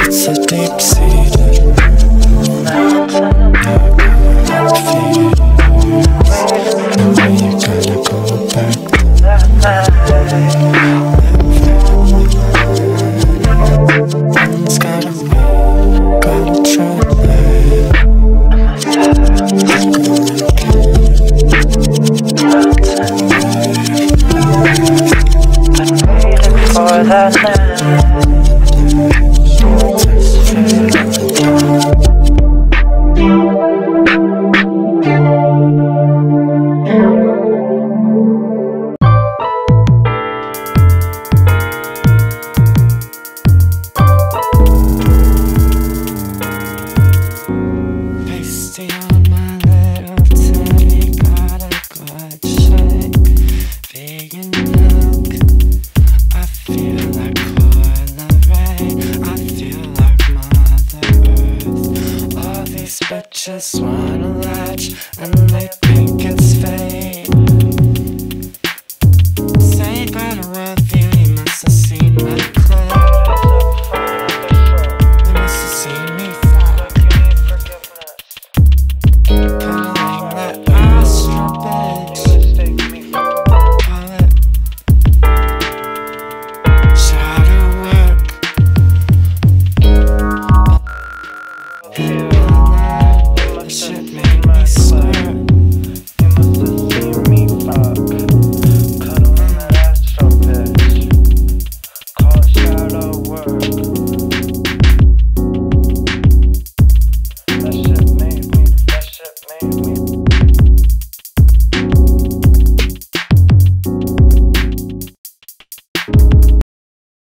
It's a deep sea. Defeated Where you gonna go back. last night. but just wanna latch and they think it's fake.